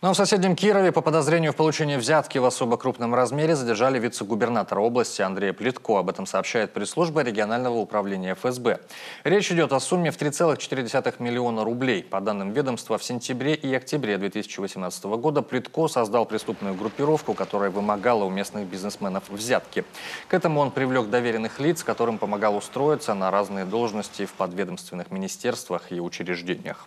Но в соседнем Кирове по подозрению в получении взятки в особо крупном размере задержали вице-губернатора области Андрея Плитко. Об этом сообщает пресс-служба регионального управления ФСБ. Речь идет о сумме в 3,4 миллиона рублей. По данным ведомства, в сентябре и октябре 2018 года Плитко создал преступную группировку, которая вымогала у местных бизнесменов взятки. К этому он привлек доверенных лиц, которым помогал устроиться на разные должности в подведомственных министерствах и учреждениях.